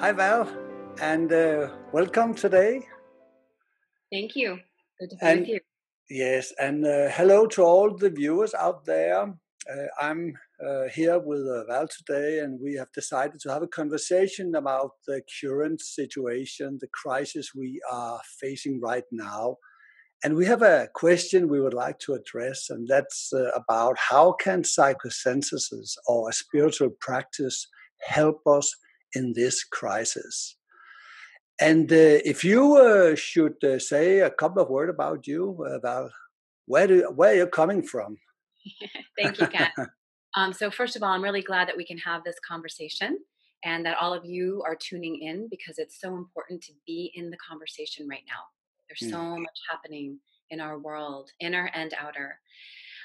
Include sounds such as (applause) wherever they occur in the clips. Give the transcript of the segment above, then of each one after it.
Hi, Val, and uh, welcome today. Thank you. Good to be And with you. yes, and uh, hello to all the viewers out there. Uh, I'm uh, here with uh, Val today, and we have decided to have a conversation about the current situation, the crisis we are facing right now. And we have a question we would like to address, and that's uh, about how can psychosynthesis or a spiritual practice help us in this crisis? And uh, if you uh, should uh, say a couple of words about you, about where do where are coming from? (laughs) Thank you, Kat. Um, so, first of all, I'm really glad that we can have this conversation and that all of you are tuning in because it's so important to be in the conversation right now. There's so Mm, much happening in our world, inner and outer.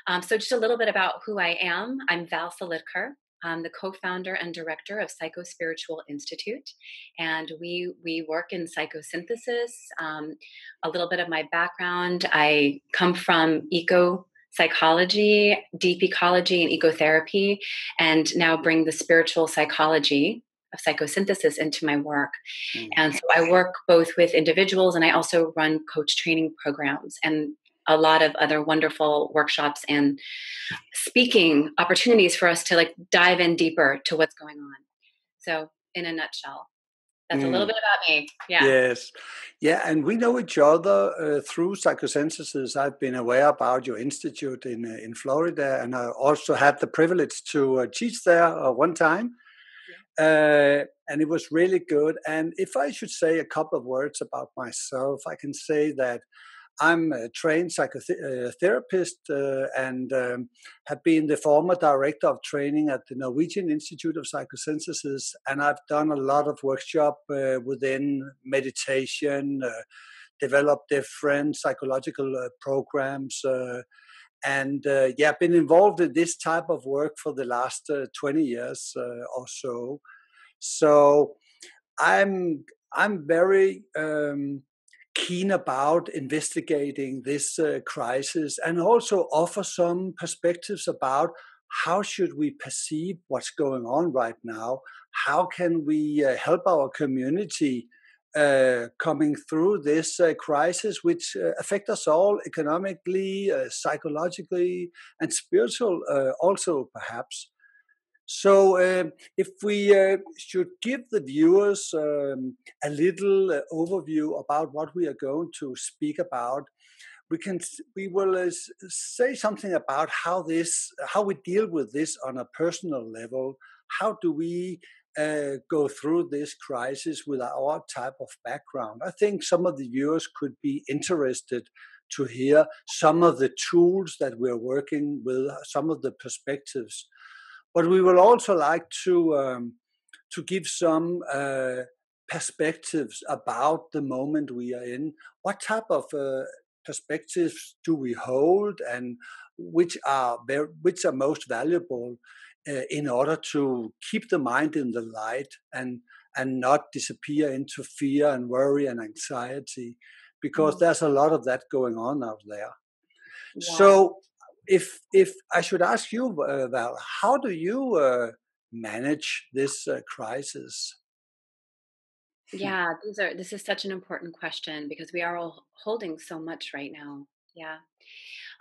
Um, so, just a little bit about who I am. I'm Val Silidker. I'm the co-founder and director of Psycho Spiritual Institute, and we we work in psychosynthesis. Um, a little bit of my background: I come from eco psychology, deep ecology, and ecotherapy, and now bring the spiritual psychology of psychosynthesis into my work. mm, And so I work both with individuals and I also run coach training programs and a lot of other wonderful workshops and speaking opportunities for us to like dive in deeper to what's going on. So, in a nutshell, that's a little mm. bit about me. Yeah. Yes, yeah, and we know each other uh, through psychosynthesis. I've been aware about your institute in uh, in Florida, and I also had the privilege to uh, teach there uh, one time. uh, and it was really good. And if I should say a couple of words about myself, I can say that I'm a trained psychotherapist uh, and um, have been the former director of training at the Norwegian Institute of Psychosynthesis. And I've done a lot of workshop uh, within meditation, uh, developed different psychological uh, programs. Uh, and uh, yeah, been involved in this type of work for the last uh, 20 years uh, or so. So I'm I'm very um, keen about investigating this uh, crisis and also offer some perspectives about how should we perceive what's going on right now. How can we uh, help our community uh, coming through this uh, crisis, which uh, affect us all economically, uh, psychologically, and spiritual also perhaps. So, um, if we uh, should give the viewers um, a little uh, overview about what we are going to speak about, we can we will uh, say something about how this how we deal with this on a personal level. How do we uh, go through this crisis with our type of background? I think some of the viewers could be interested to hear some of the tools that we're working with, some of the perspectives but we will also like to um, to give some uh, perspectives about the moment we are in. What type of uh, perspectives do we hold, and which are which are most valuable uh, in order to keep the mind in the light and and not disappear into fear and worry and anxiety, because Mm, there's a lot of that going on out there. Yeah. So, if if I should ask you, uh, Val, how do you uh, manage this uh, crisis? Yeah. These are, this is such an important question because we are all holding so much right now. Yeah.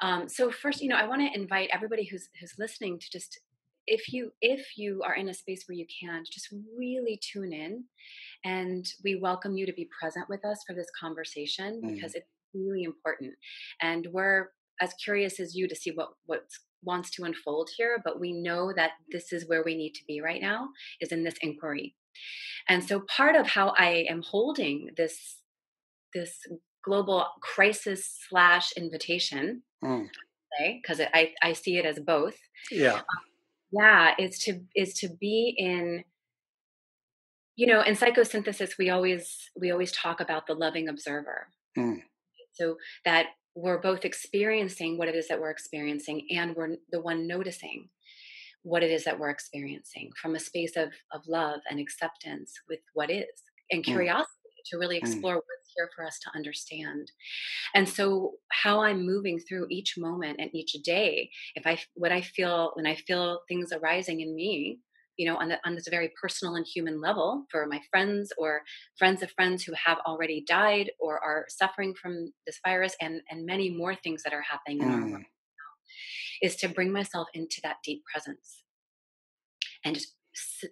Um, so first, you know, I want to invite everybody who's who's listening to just if you if you are in a space where you can just really tune in and we welcome you to be present with us for this conversation Mm, because it's really important and we're as curious as you to see what what wants to unfold here but we know that this is where we need to be right now is in this inquiry. And so part of how i am holding this this global crisis slash invitation mm, because I, I see it as both yeah. yeah is to is to be in you know in psychosynthesis we always we always talk about the loving observer. Mm, so that we're both experiencing what it is that we're experiencing and we're the one noticing what it is that we're experiencing from a space of of love and acceptance with what is and mm, curiosity to really mm, explore what's here for us to understand. And so how i'm moving through each moment and each day if i what i feel when i feel things arising in me you know on, the, on this very personal and human level for my friends or friends of friends who have already died or are suffering from this virus and and many more things that are happening in mm. our world now, is to bring myself into that deep presence and just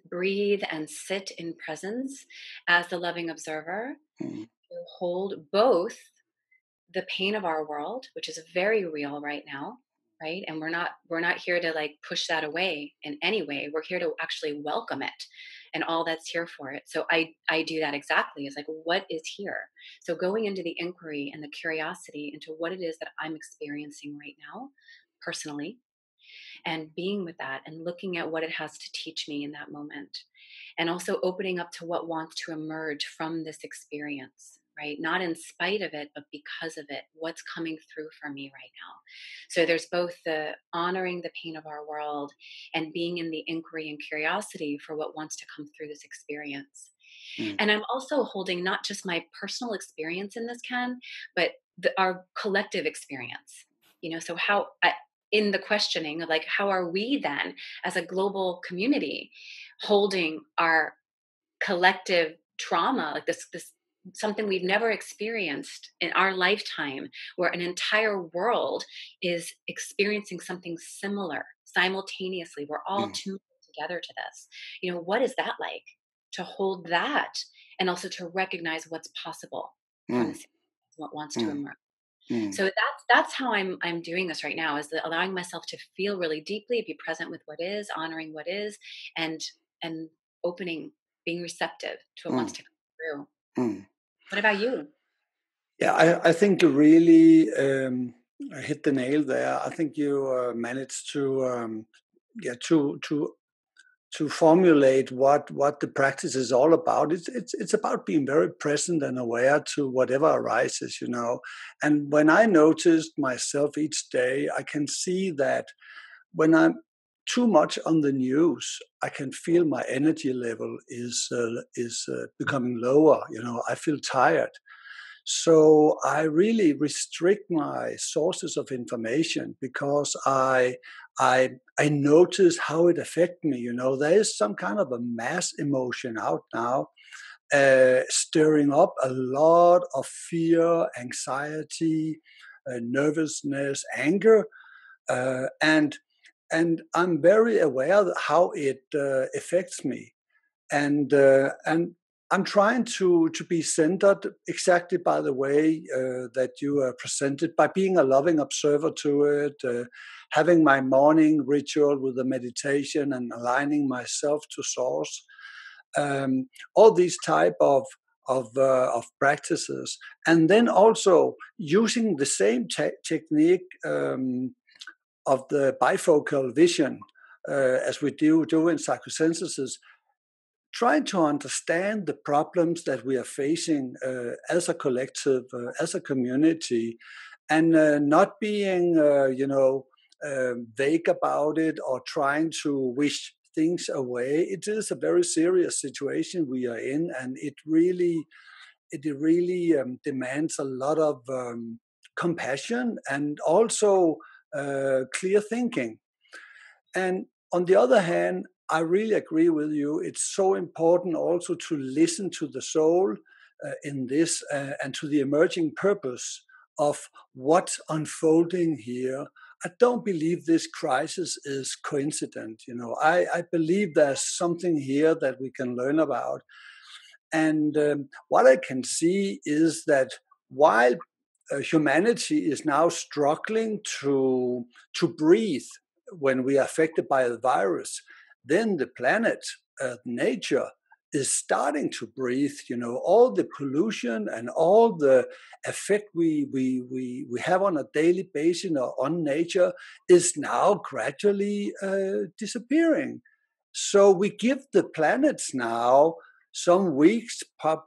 breathe and sit in presence as the loving observer mm. to hold both the pain of our world which is very real right now right? And we're not we're not here to like push that away in any way. We're here to actually welcome it and all that's here for it. So i i do that exactly. Is like what is here? So going into the inquiry and the curiosity into what it is that i'm experiencing right now personally and being with that and looking at what it has to teach me in that moment and also opening up to what wants to emerge from this experience right? Not in spite of it, but because of it, what's coming through for me right now. So there's both the honoring the pain of our world and being in the inquiry and curiosity for what wants to come through this experience. Mm. And I'm also holding not just my personal experience in this, Ken, but the, our collective experience. You know, so how, I, in the questioning of like, how are we then as a global community holding our collective trauma, like this, this something we've never experienced in our lifetime where an entire world is experiencing something similar simultaneously we're all mm. tuned together to this you know what is that like to hold that and also to recognize what's possible mm. what wants mm. to emerge mm. so that's that's how i'm i'm doing this right now is allowing myself to feel really deeply be present with what is honoring what is and and opening being receptive to what wants mm. to come through mm. What about you? Yeah, I, I think you really um, hit the nail there. I think you uh, managed to um, yeah to to to formulate what what the practice is all about. It's it's it's about being very present and aware to whatever arises, you know. And when I noticed myself each day, I can see that when I'm too much on the news, I can feel my energy level is uh, is uh, becoming lower. You know, I feel tired. So I really restrict my sources of information because I I I notice how it affects me. You know, there is some kind of a mass emotion out now, uh, stirring up a lot of fear, anxiety, uh, nervousness, anger, uh, and and I'm very aware how it uh, affects me, and uh, and I'm trying to to be centered exactly by the way uh, that you are presented, by being a loving observer to it, uh, having my morning ritual with the meditation and aligning myself to source, um, all these type of of uh, of practices, and then also using the same te- technique. Um, of the bifocal vision, uh, as we do, do in psychosynthesis, trying to understand the problems that we are facing uh, as a collective, uh, as a community, and uh, not being, uh, you know, um, vague about it or trying to wish things away. It is a very serious situation we are in, and it really, it really um, demands a lot of um, compassion and also clear thinking. And on the other hand, I really agree with you. It's so important also to listen to the soul uh, in this uh, and to the emerging purpose of what's unfolding here. I don't believe this crisis is coincident. You know, I, I believe there's something here that we can learn about. And um, what I can see is that while uh, humanity is now struggling to to breathe when we are affected by the virus, then the planet, uh, nature, is starting to breathe. You know, all the pollution and all the effect we we we we have on a daily basis on nature is now gradually uh, disappearing. So we give the planets now some weeks,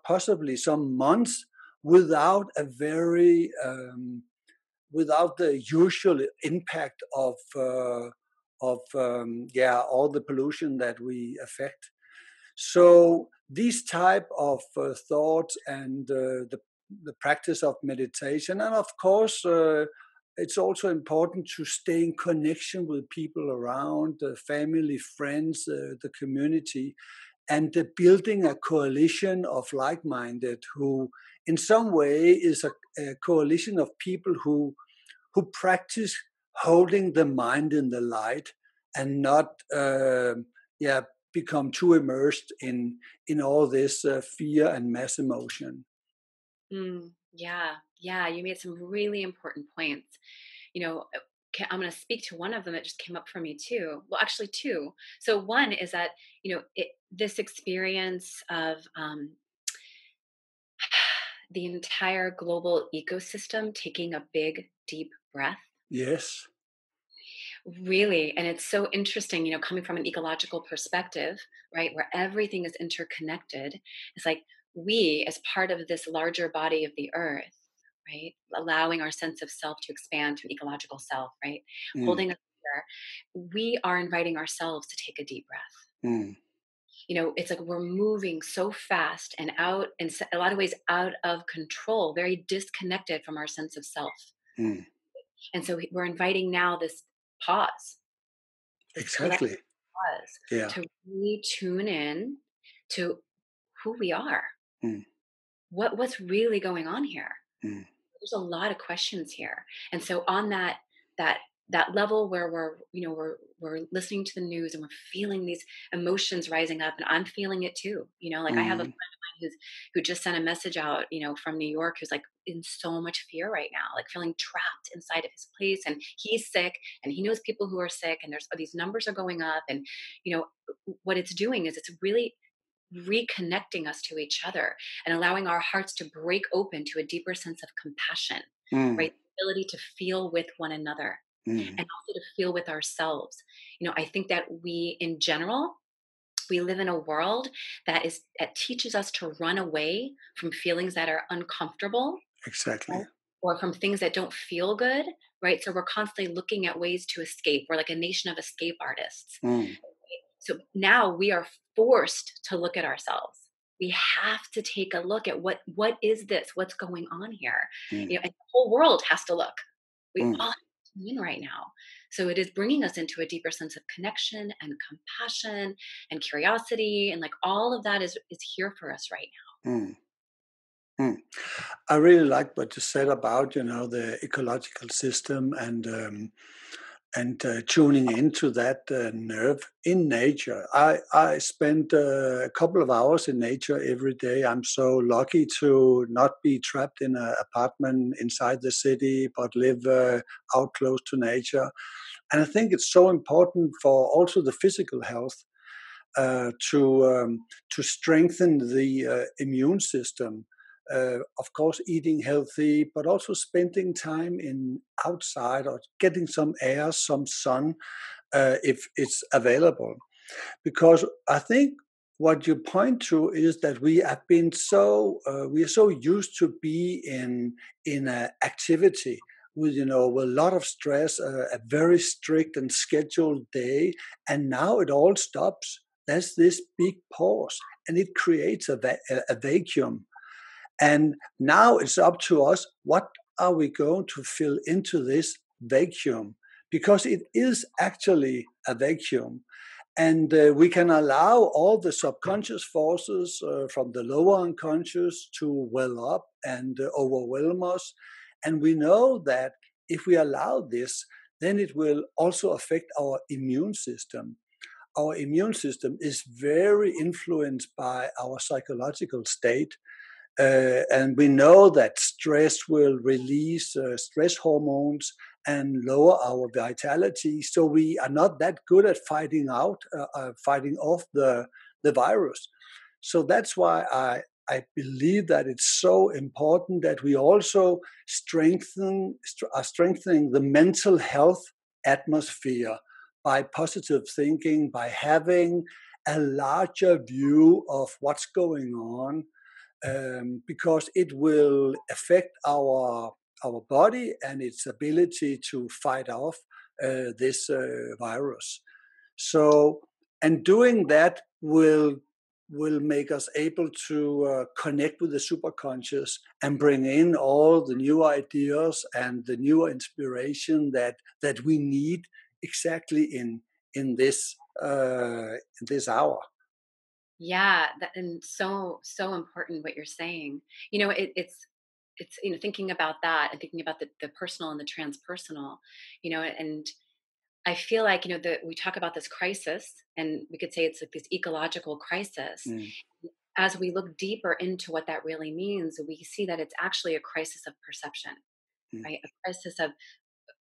possibly some months without a very um, without the usual impact of uh, of um, yeah all the pollution that we affect. So these type of uh, thoughts and uh, the the practice of meditation and of course uh, it's also important to stay in connection with people around, the family, friends, uh, the community, and uh, building a coalition of like-minded who, in some way, is a, a coalition of people who who practice holding the mind in the light and not, uh, yeah, become too immersed in in all this uh, fear and mass emotion. Mm, yeah, yeah, you made some really important points. You know, uh, I'm going to speak to one of them that just came up for me too. Well, actually, two. So, one is that, you know, it, this experience of um, the entire global ecosystem taking a big, deep breath. Yes. Really. And it's so interesting, you know, coming from an ecological perspective, right, where everything is interconnected. It's like we, as part of this larger body of the earth, right? Allowing our sense of self to expand to an ecological self, right? Mm. Holding us here, we are inviting ourselves to take a deep breath. Mm. You know, it's like we're moving so fast and out, in a lot of ways, out of control, very disconnected from our sense of self. Mm. And so we're inviting now this pause. Exactly. Pause yeah. to really tune in to who we are. Mm. What what's really going on here? Mm there's a lot of questions here and so on that that that level where we're you know we're we're listening to the news and we're feeling these emotions rising up and i'm feeling it too you know like mm-hmm. i have a mm-hmm. friend of mine who's who just sent a message out you know from new york who's like in so much fear right now like feeling trapped inside of his place and he's sick and he knows people who are sick and there's these numbers are going up and you know what it's doing is it's really reconnecting us to each other and allowing our hearts to break open to a deeper sense of compassion, mm. right? The ability to feel with one another mm. and also to feel with ourselves. You know, I think that we, in general, we live in a world that is that teaches us to run away from feelings that are uncomfortable exactly right? or from things that don't feel good right so we're constantly looking at ways to escape we're like a nation of escape artists mm. So now we are forced to look at ourselves. We have to take a look at what what is this? What's going on here? Mm. You know, and the whole world has to look. We mm. all have to right now. So it is bringing us into a deeper sense of connection and compassion and curiosity, and like all of that is is here for us right now. Mm. Mm. I really like what you said about you know the ecological system and um, and uh, tuning into that uh, nerve in nature. I, I spend uh, a couple of hours in nature every day. I'm so lucky to not be trapped in an apartment inside the city, but live uh, out close to nature. And I think it's so important for also the physical health uh, to um, to strengthen the uh, immune system uh, of course eating healthy but also spending time in outside or getting some air some sun uh, if it's available. Because i think what you point to is that we have been so uh, we are so used to be in in a activity with you know with a lot of stress uh, a very strict and scheduled day and now it all stops. There's this big pause and it creates a, va- a vacuum and now it's up to us what are we going to fill into this vacuum? Because it is actually a vacuum. And uh, we can allow all the subconscious forces uh, from the lower unconscious to well up and uh, overwhelm us. And we know that if we allow this, then it will also affect our immune system. Our immune system is very influenced by our psychological state. Uh, and we know that stress will release uh, stress hormones and lower our vitality. So we are not that good at fighting out, uh, uh fighting off the the virus. So that's why I I believe that it's so important that we also strengthen are strengthening the mental health atmosphere by positive thinking, by having a larger view of what's going on um, because it will affect our our body and its ability to fight off uh, this uh, virus. So, and doing that will will make us able to uh, connect with the superconscious and bring in all the new ideas and the new inspiration that that we need exactly in in this uh, in this hour. Yeah, that, and so so important what you're saying. You know, it, it's it's you know thinking about that and thinking about the the personal and the transpersonal. You know, and I feel like you know that we talk about this crisis, and we could say it's like this ecological crisis. Mm. As we look deeper into what that really means, we see that it's actually a crisis of perception, mm. right? A crisis of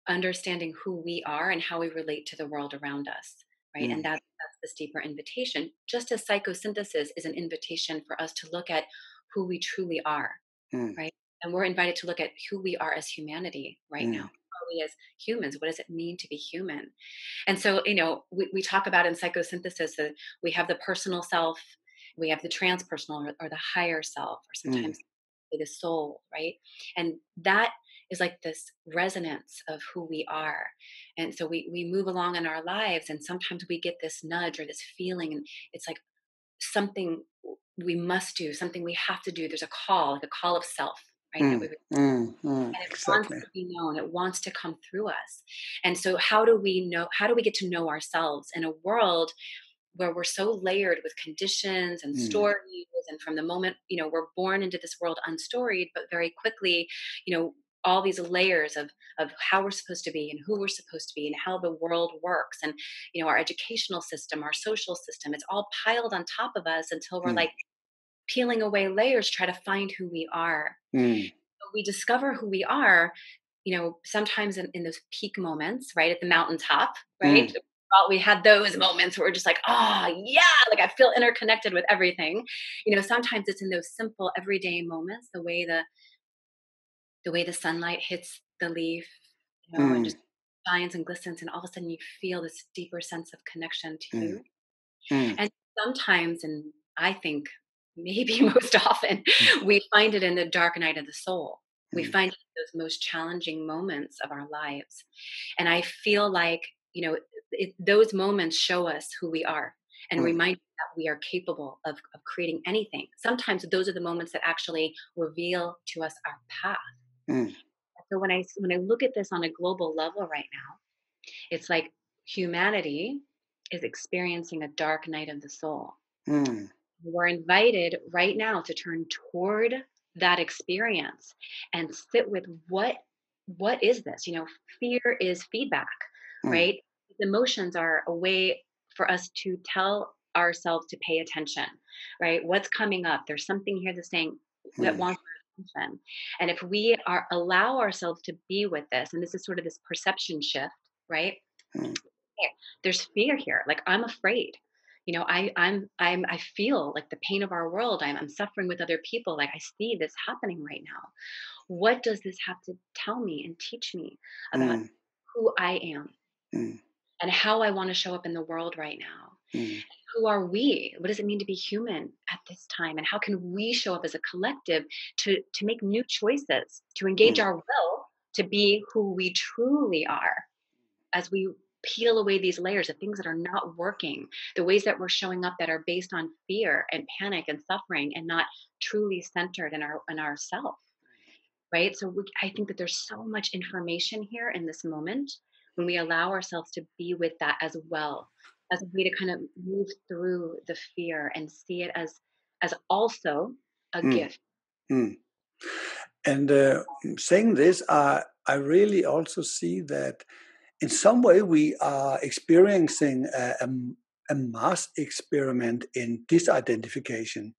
understanding who we are and how we relate to the world around us, right? Mm. And that's, that's this deeper invitation. Just as psychosynthesis is an invitation for us to look at who we truly are, mm. right? And we're invited to look at who we are as humanity right mm. now we as humans? What does it mean to be human? And so, you know, we, we talk about in psychosynthesis that we have the personal self, we have the transpersonal or, or the higher self, or mm. sometimes the soul, right? And that is like this resonance of who we are. And so we we move along in our lives and sometimes we get this nudge or this feeling and it's like something we must do, something we have to do. There's a call, like a call of self right? Mm, mm, mm, and it exactly. wants to be known. It wants to come through us. And so, how do we know? How do we get to know ourselves in a world where we're so layered with conditions and mm. stories? And from the moment you know we're born into this world unstoried, but very quickly, you know. All these layers of of how we're supposed to be and who we're supposed to be and how the world works and you know our educational system, our social system, it's all piled on top of us until we're mm. like peeling away layers, try to find who we are. Mm. we discover who we are, you know, sometimes in, in, those peak moments, right at the mountaintop, right? Mm. We had those moments where we're just like, oh, yeah, like I feel interconnected with everything. You know, sometimes it's in those simple everyday moments, the way the the way the sunlight hits the leaf, you know, mm. and just shines and glistens, and all of a sudden you feel this deeper sense of connection to mm. you. Mm. And sometimes, and I think (laughs) maybe most often mm. we find it in the dark night of the soul we mm. find those most challenging moments of our lives and i feel like you know it, those moments show us who we are and mm. remind us that we are capable of, of creating anything sometimes those are the moments that actually reveal to us our path mm. so when i when i look at this on a global level right now it's like humanity is experiencing a dark night of the soul mm we're invited right now to turn toward that experience and sit with what what is this you know fear is feedback mm. right emotions are a way for us to tell ourselves to pay attention right what's coming up there's something here that's saying mm. that wants attention and if we are allow ourselves to be with this and this is sort of this perception shift right mm. there's fear here like i'm afraid you know i i'm i'm i feel like the pain of our world i'm, I'm suffering with other people like i see this happening right now what does this have to tell me and teach me about mm. who i am mm. and how i want to show up in the world right now mm. who are we what does it mean to be human at this time and how can we show up as a collective to to make new choices to engage mm. our will to be who we truly are as we peel away these layers of things that are not working, the ways that we're showing up that are based on fear and panic and suffering and not truly centered in our in ourself. Right? So we, I think that there's so much information here in this moment when we allow ourselves to be with that as well as a way to kind of move through the fear and see it as as also a mm. gift. Mm. And uh, saying this, uh, I really also see that in some way we are experiencing a, a, a mass experiment in disidentification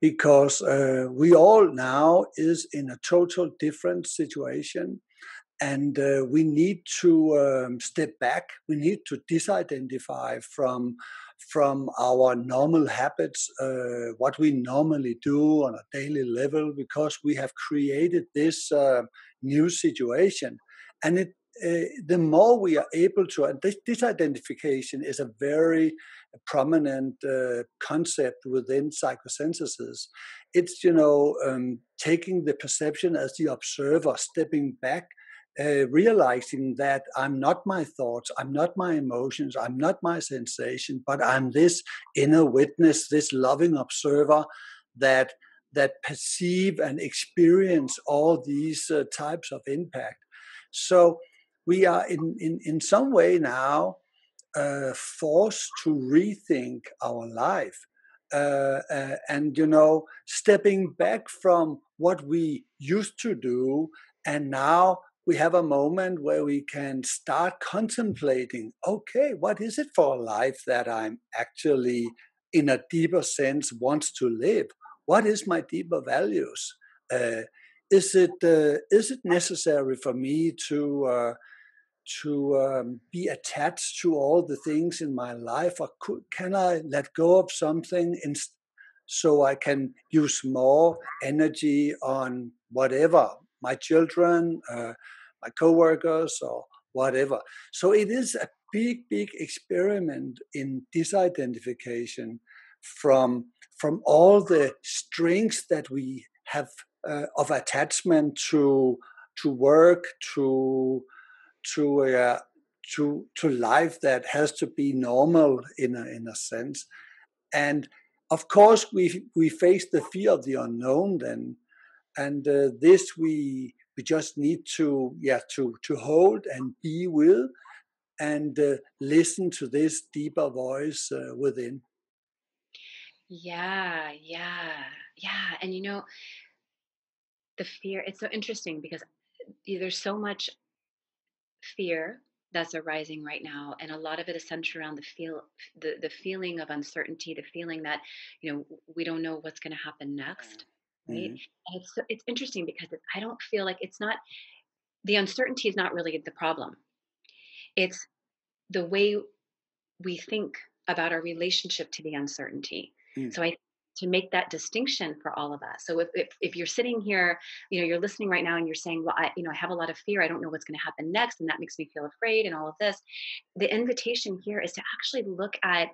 because uh, we all now is in a total different situation and uh, we need to um, step back we need to disidentify from from our normal habits uh, what we normally do on a daily level because we have created this uh, new situation and it uh, the more we are able to, and this, disidentification is a very prominent uh, concept within psychosynthesis. It's, you know, um, taking the perception as the observer, stepping back uh, realizing that I'm not my thoughts, I'm not my emotions, I'm not my sensation, but I'm this inner witness, this loving observer that that perceive and experience all these uh, types of impact. So we are in in, in some way now uh, forced to rethink our life. Uh, uh, and you know, stepping back from what we used to do, and now we have a moment where we can start contemplating okay, what is it for a life that I'm actually, in a deeper sense, wants to live? What is my deeper values? Uh, is it uh, is it necessary for me to uh, to um, be attached to all the things in my life, or could, can I let go of something in, so I can use more energy on whatever my children, uh, my coworkers, or whatever? So it is a big, big experiment in disidentification from from all the strings that we have uh, of attachment to to work to to uh, to to life that has to be normal in a, in a sense and of course we we face the fear of the unknown then and uh, this we we just need to yeah to to hold and be with and uh, listen to this deeper voice uh, within. Yeah yeah yeah. And you know the fear it's so interesting because there's so much fear that's arising right now and a lot of it is centered around the feel the, the feeling of uncertainty the feeling that you know we don't know what's going to happen next right mm-hmm. and it's it's interesting because i don't feel like it's not the uncertainty is not really the problem it's the way we think about our relationship to the uncertainty mm. so i to make that distinction for all of us. So if, if, if, you're sitting here, you know, you're listening right now and you're saying, well, I, you know, I have a lot of fear. I don't know what's going to happen next. And that makes me feel afraid and all of this. The invitation here is to actually look at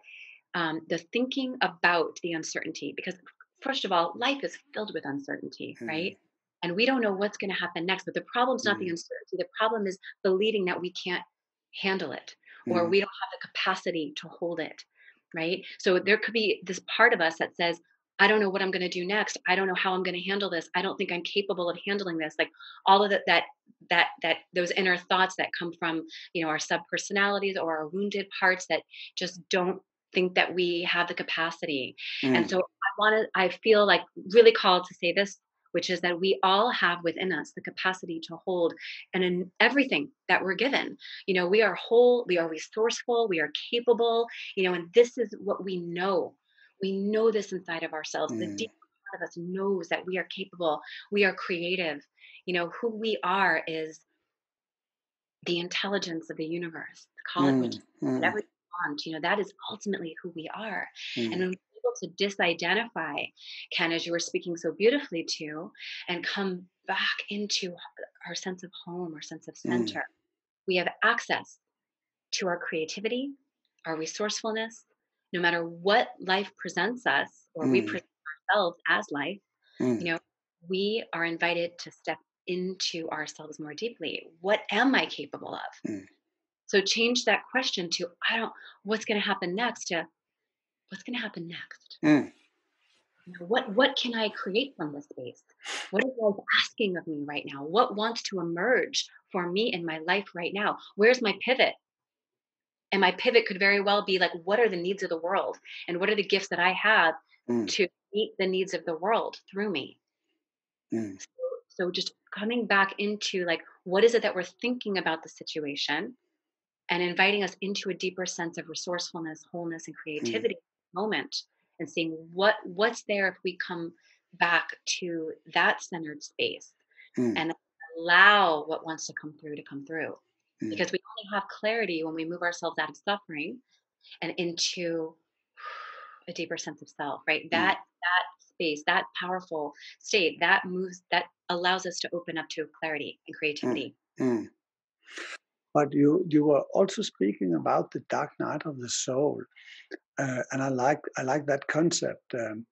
um, the thinking about the uncertainty because first of all, life is filled with uncertainty, mm-hmm. right? And we don't know what's going to happen next. But the problem's not mm-hmm. the uncertainty. The problem is believing that we can't handle it or mm-hmm. we don't have the capacity to hold it right? So there could be this part of us that says, I don't know what I'm going to do next. I don't know how I'm going to handle this. I don't think I'm capable of handling this. Like all of that, that, that, that, those inner thoughts that come from, you know, our sub personalities or our wounded parts that just don't think that we have the capacity. Mm. And so want to, I feel like really called to say this, which is that we all have within us the capacity to hold and in everything that we're given. You know, we are whole, we are resourceful, we are capable, you know, and this is what we know we know this inside of ourselves. Mm. The deep part of us knows that we are capable, we are creative. You know, who we are is the intelligence of the universe. Call mm. it which, mm. whatever you want. You know, that is ultimately who we are. Mm. And when we're able to disidentify, Ken, as you were speaking so beautifully to, and come back into our sense of home, our sense of mm. center, we have access to our creativity, our resourcefulness, no matter what life presents us or mm. we present ourselves as life, mm. you know, we are invited to step into ourselves more deeply. What am I capable of? Mm. So change that question to I don't what's going to happen next to what's going to happen next. Mm. what what can I create from this space? What is life asking of me right now? What wants to emerge for me in my life right now? Where's my pivot? and my pivot could very well be like what are the needs of the world and what are the gifts that i have mm. to meet the needs of the world through me mm. so, so, just coming back into like what is it that we're thinking about the situation and inviting us into a deeper sense of resourcefulness wholeness and mm. creativity mm. Moment and seeing what what's there if we come back to that centered space mm. and allow what wants to come through to come through mm. because we only have clarity when we move ourselves out of suffering and into a deeper sense of self right mm. that that space that powerful state that moves that allows us to open up to clarity and mm, creativity mm. but you you were also speaking about the dark night of the soul uh, and i like i like that concept um,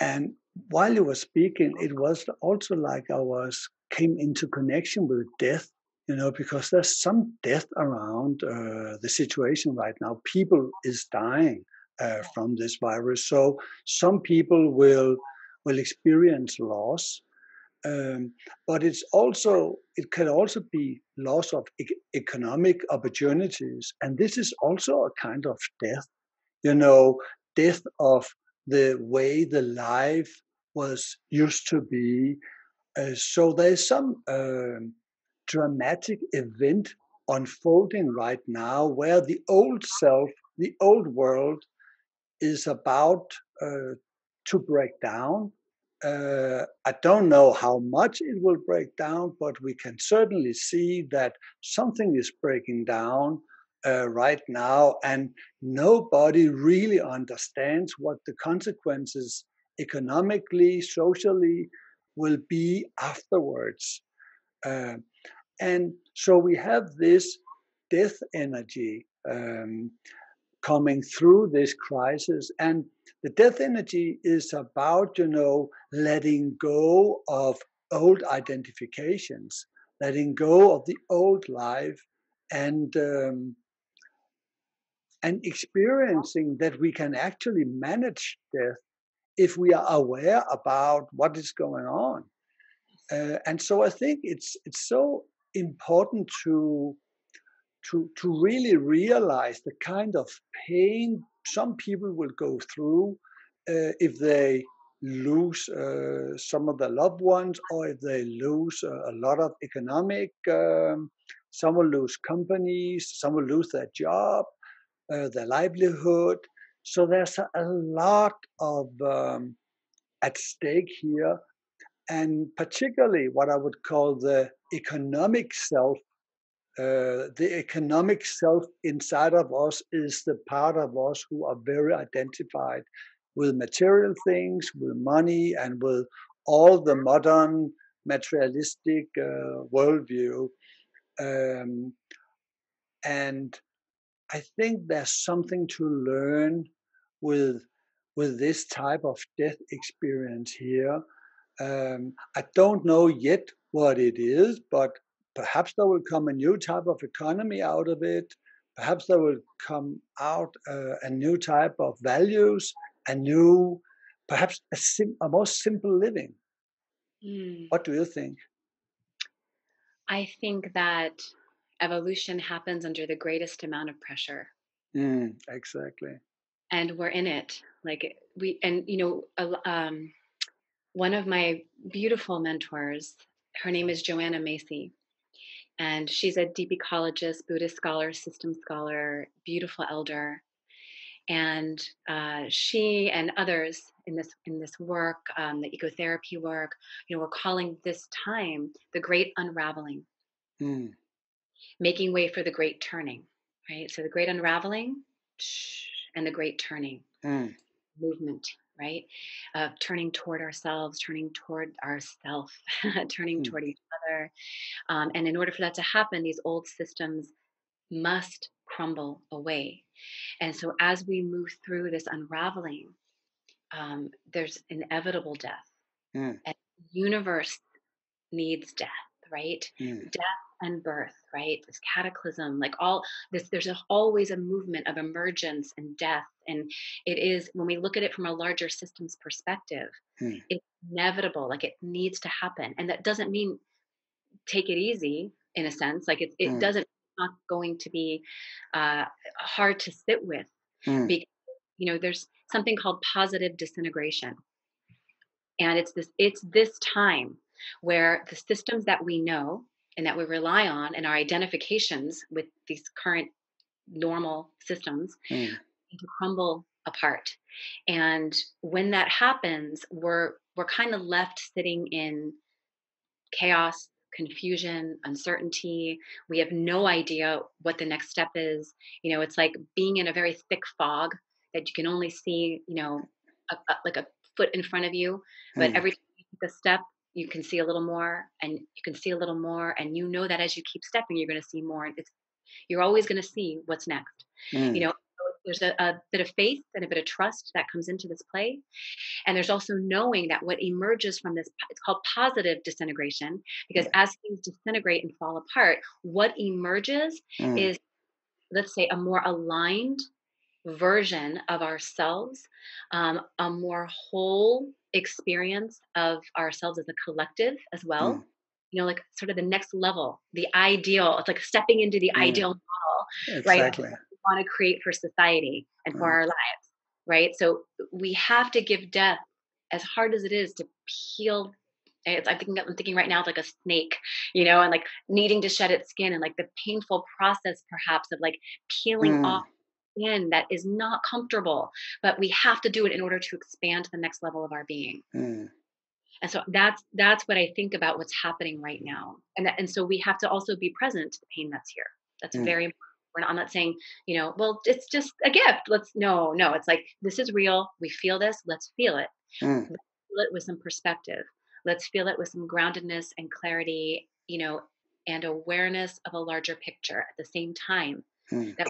and while you were speaking it was also like i was came into connection with death you know, because there's some death around uh, the situation right now. People is dying uh, from this virus, so some people will will experience loss. Um, but it's also it can also be loss of e- economic opportunities, and this is also a kind of death. You know, death of the way the life was used to be. Uh, so there's some um, dramatic event unfolding right now where the old self, the old world, is about uh, to break down. Uh, I don't know how much it will break down, but we can certainly see that something is breaking down uh, right now, and nobody really understands what the consequences economically, socially will be afterwards. Uh, and so we have this death energy um, coming through this crisis. And the death energy is about, you know, letting go of old identifications, letting go of the old life, and um, and experiencing that we can actually manage death if we are aware about what is going on. Uh, and so I think it's it's so important to to to really realize the kind of pain some people will go through uh, if they lose uh, some of their loved ones or if they lose a, lot of economic um, some will lose companies some will lose their job uh, their livelihood so there's a, lot of um, at stake here and particularly what i would call the economic self uh, the economic self inside of us is the part of us who are very identified with material things, with money, and with all the modern materialistic uh, worldview. Um, and I think there's something to learn with with this type of death experience here. Um, I don't know yet what it is, but perhaps there will come a new type of economy out of it. Perhaps there will come out uh, a new type of values, a new, perhaps a, sim- a more simple living. Mm. What do you think? I think that evolution happens under the greatest amount of pressure. Mm, exactly. And we're in it. Like we, and you know, um, one of my beautiful mentors, her name is Joanna Macy and she's a deep ecologist, Buddhist scholar, system scholar, beautiful elder. And uh, she and others in this in this work, um, the ecotherapy work, you know, we're calling this time the great unraveling, mm. Making way for the great turning. Right. So the great unraveling (sniffs) and the great turning mm. movement right? Of turning toward ourselves, turning toward ourself, (laughs) turning mm. toward each other. Um, and in order for that to happen, these old systems must crumble away. And so as we move through this unraveling, um, there's inevitable death. Mm. And the universe needs death, right? Mm. Death and birth, right? This cataclysm, like all this, there's a, always a movement of emergence and death. And it is, when we look at it from a larger systems perspective, hmm. it's inevitable, like it needs to happen. And that doesn't mean take it easy in a sense, like it, it hmm. doesn't, not going to be uh, hard to sit with hmm. because, you know, there's something called positive disintegration. And it's this, it's this time where the systems that we know and that we rely on and our identifications with these current normal systems mm. to crumble apart and when that happens we're we're kind of left sitting in chaos confusion uncertainty we have no idea what the next step is you know it's like being in a very thick fog that you can only see you know a, a, like a foot in front of you but mm. every time you take a step you can see a little more and you can see a little more and you know that as you keep stepping you're going to see more and it's you're always going to see what's next mm. you know there's a, a, bit of faith and a bit of trust that comes into this play and there's also knowing that what emerges from this it's called positive disintegration because as things disintegrate and fall apart what emerges mm. is let's say a more aligned version of ourselves um, a more whole experience of ourselves as a collective as well mm you know, like sort of the next level, the ideal. It's like stepping into the mm. ideal model, exactly. right? We want to create for society and for mm. our lives, right? So we have to give death as hard as it is to peel. It's, I'm thinking, I'm thinking right now, like a snake, you know, and like needing to shed its skin and like the painful process, perhaps, of like peeling mm. off skin that is not comfortable, but we have to do it in order to expand to the next level of our being. Mm. And so that's that's what i think about what's happening right now. And that, and so we have to also be present to the pain that's here. That's mm. very important. Not, i'm not saying you know well it's just a gift. Let's no no it's like this is real. We feel this. Let's feel it. Mm. let's feel it with some perspective. Let's feel it with some groundedness and clarity you know and awareness of a larger picture at the same time mm. that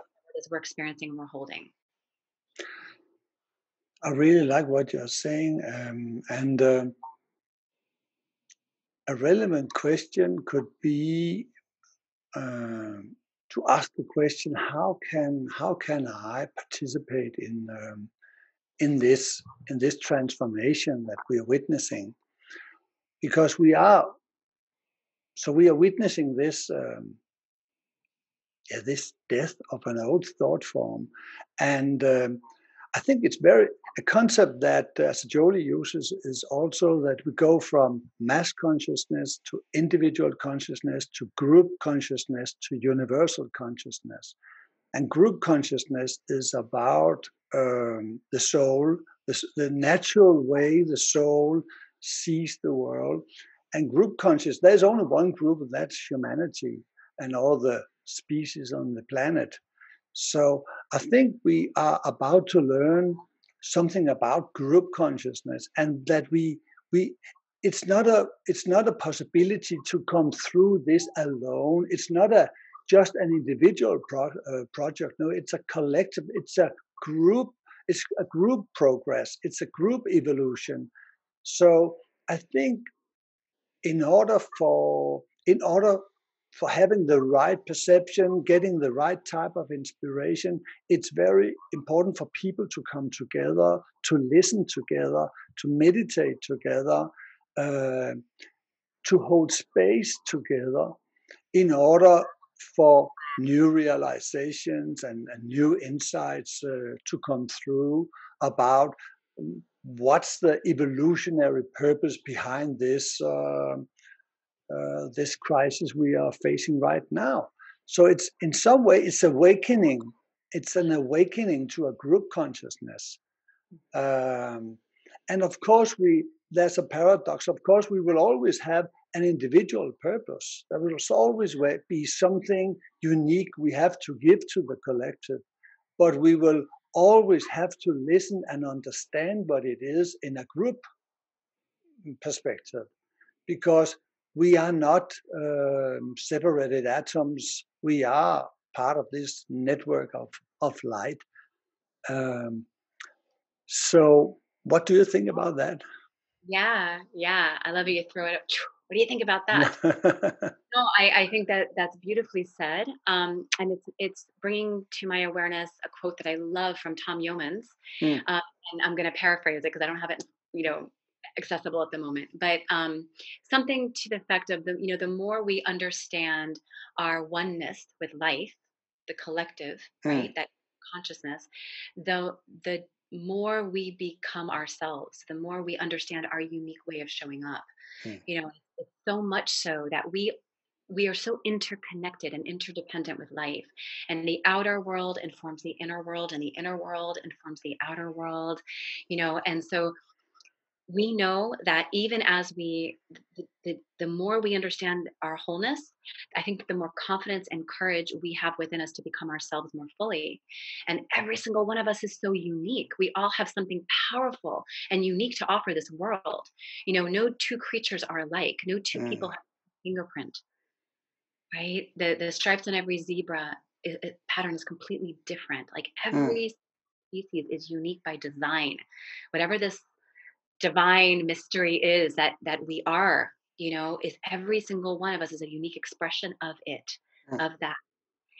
we're experiencing and we're holding I really like what you're saying, um, and uh, a relevant question could be um, to ask the question: How can how can I participate in um, in this in this transformation that we are witnessing? Because we are so we are witnessing this um, yeah, this death of an old thought form, and um, I think it's very a concept that uh, Jolie uses is also that we go from mass consciousness to individual consciousness to group consciousness to universal consciousness. And group consciousness is about um, the soul, the, the natural way the soul sees the world. And group consciousness, there's only one group, and that's humanity and all the species on the planet. So I think we are about to learn something about group consciousness and that we we it's not a it's not a possibility to come through this alone. It's not a just an individual pro, uh, project. No it's a collective it's a group it's a group progress. It's a group evolution. So i think in order for in order for having the right perception, getting the right type of inspiration, it's very important for people to come together, to listen together, to meditate together, uh, to hold space together in order for new realizations and, and new insights uh, to come through about what's the evolutionary purpose behind this uh, uh, this crisis we are facing right now. So it's in some way it's awakening. It's an awakening to a group consciousness, um, and of course we there's a paradox. Of course we will always have an individual purpose. There will always be something unique we have to give to the collective, but we will always have to listen and understand what it is in a group perspective because we are not um, separated atoms. We are part of this network of, of light. Um, so, what do you think about that? Yeah, yeah. I love you throw it up. What do you think about that? (laughs) no, I, I, think that that's beautifully said, um, and it's it's bringing to my awareness a quote that I love from Tom Yeomans, mm. uh, and I'm going to paraphrase it because I don't have it, you know, accessible at the moment but um, something to the effect of the you know the more we understand our oneness with life the collective mm. right that consciousness the the more we become ourselves the more we understand our unique way of showing up mm. you know it's so much so that we we are so interconnected and interdependent with life and the outer world informs the inner world and the inner world informs the outer world you know and so we know that even as we the, the, the, more we understand our wholeness i think the more confidence and courage we have within us to become ourselves more fully and every single one of us is so unique we all have something powerful and unique to offer this world you know no two creatures are alike no two mm. people have a fingerprint right the the stripes on every zebra pattern is completely different. Like mm. every mm. species is unique by design. Whatever this divine mystery is that that we are, you know, is every single one of us is a unique expression of it, mm. of that.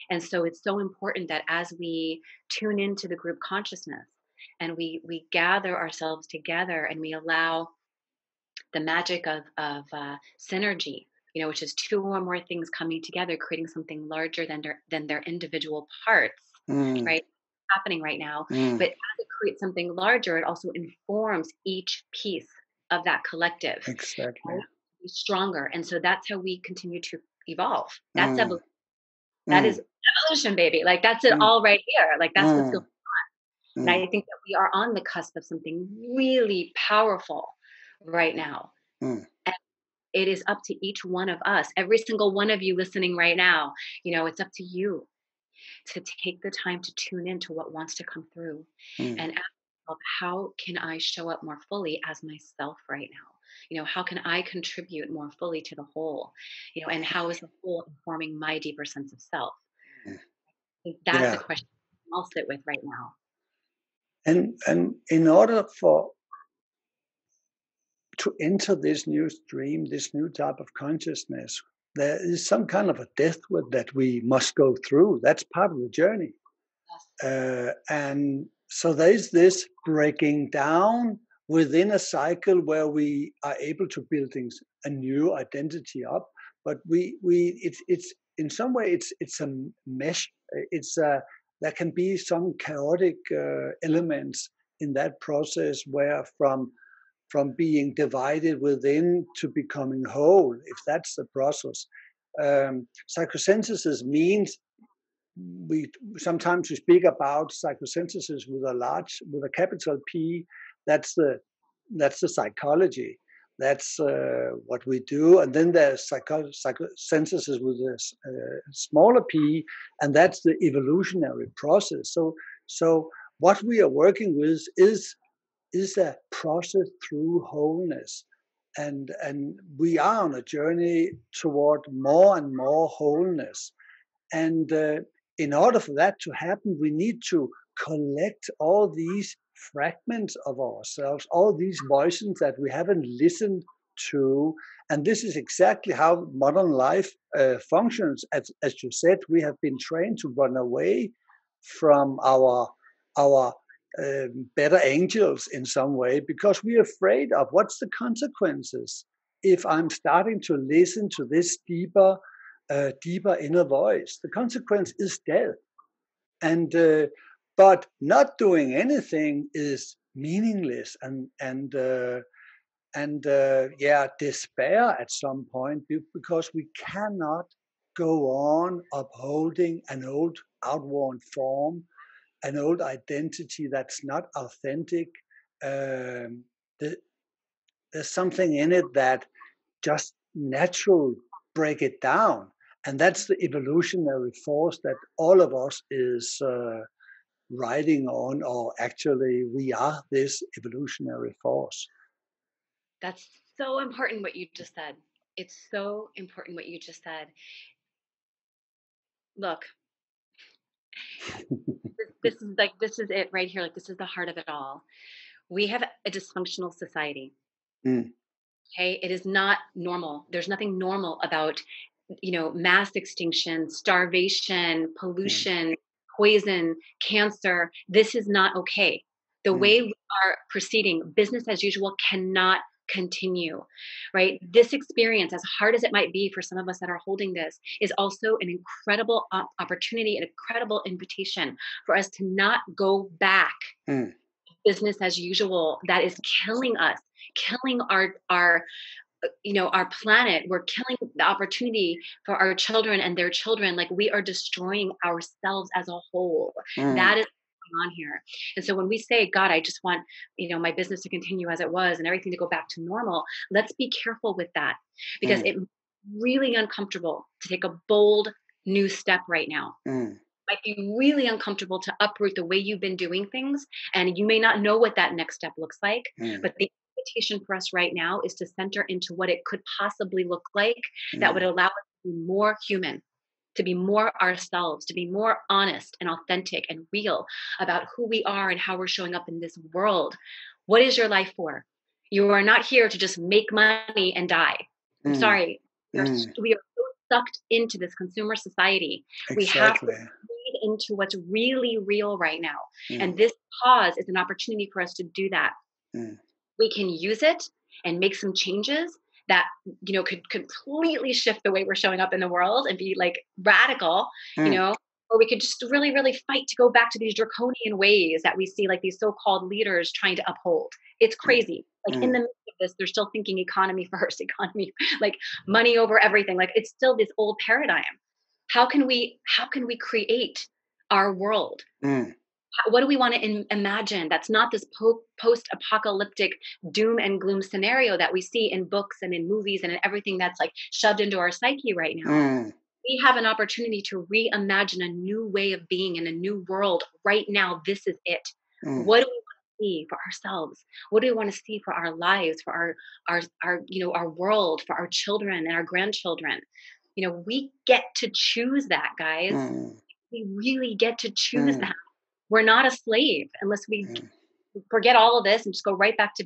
And so it's so important that as we tune into the group consciousness and we we gather ourselves together and we allow the magic of of uh, synergy you know, which is two or more things coming together, creating something larger than their than their individual parts, mm. right? Happening right now. Mm. But as it creates something larger, it also informs each piece of that collective. Exactly. Right? Stronger. And so that's how we continue to evolve. That's mm. evolution. That is mm. evolution, baby. Like that's it mm. all right here. Like that's what's mm. going on. And I think that we are on the cusp of something really powerful right now. And it is up to each one of us every single one of you listening right now you know it's up to you to take the time to tune in to what wants to come through mm. and ask how can i show up more fully as myself right now you know how can i contribute more fully to the whole you know and how is the whole informing my deeper sense of self mm. that's yeah. the question i'll sit with right now and and in order for to enter this new stream, this new type of consciousness, there is some kind of a death that we must go through. That's part of the journey. Uh, and so there's this breaking down within a cycle where we are able to build things a new identity up. But we we it's it's in some way it's it's a mesh. It's a there can be some chaotic uh, elements in that process where from from being divided within to becoming whole, if that's the process. Um, psychosynthesis means we sometimes we speak about psychosynthesis with a large with a capital P. That's the that's the psychology. That's uh, what we do, and then there's psycho, psychosynthesis with a uh, smaller p, and that's the evolutionary process. So, so what we are working with is is a process through wholeness. And, and we are on a journey toward more and more wholeness. And uh, in order for that to happen, we need to collect all these fragments of ourselves, all these voices that we haven't listened to. And this is exactly how modern life uh, functions. As, as you said, we have been trained to run away from our our um, better angels in some way because we're afraid of what's the consequences if I'm starting to listen to this deeper, uh, deeper inner voice. The consequence is death, and uh, but not doing anything is meaningless and and uh, and uh, yeah, despair at some point because we cannot go on upholding an old outworn form an old identity that's not authentic. Um, the, there's something in it that just natural break it down, and that's the evolutionary force that all of us is uh, riding on, or actually we are this evolutionary force. That's so important what you just said. It's so important what you just said. Look, (laughs) this is like this is it right here like this is the heart of it all we have a dysfunctional society mm. okay it is not normal there's nothing normal about you know mass extinction starvation mm. pollution mm. poison cancer this is not okay the mm. way we are proceeding business as usual cannot continue, right? This experience, as hard as it might be for some of us that are holding this, is also an incredible opportunity, an incredible invitation for us to not go back. Mm. Business as usual that is killing us, killing our our uh, you know our planet we're killing the opportunity for our children and their children like we are destroying ourselves as a whole mm. that is on here. And so when we say, God, I just want, you know, my business to continue as it was and everything to go back to normal, let's be careful with that because mm. it's really uncomfortable to take a bold new step right now. Mm. Might be really uncomfortable to uproot the way you've been doing things. And you may not know what that next step looks like, mm. but the invitation for us right now is to center into what it could possibly look like that would mm. allow us to be more human to be more ourselves, to be more honest and authentic and real about who we are and how we're showing up in this world. What is your life for? You are not here to just make money and die. I'm mm. sorry. We are, mm. we are so sucked into this consumer society. Exactly. We have to read into what's really real right now. Mm. And this pause is an opportunity for us to do that. Mm. We can use it and make some changes that you know could completely shift the way we're showing up in the world and be like radical mm. you know or we could just really really fight to go back to these draconian ways that we see like these so-called leaders trying to uphold it's mm. crazy like mm. in the midst of this they're still thinking economy (laughs) first economy like money over everything like it's still this old paradigm how can we how can we create our world mm what do we want to in, imagine that's not this po- post-apocalyptic doom and gloom scenario that we see in books and in movies and in everything that's like shoved into our psyche right now mm. we have an opportunity to reimagine a new way of being in a new world right now this is it mm. what do we want to see for ourselves what do we want to see for our lives for our our our you know our world for our children and our grandchildren you know we get to choose that guys mm. we really get to choose mm. that we're not a slave unless we mm. forget all of this and just go right back to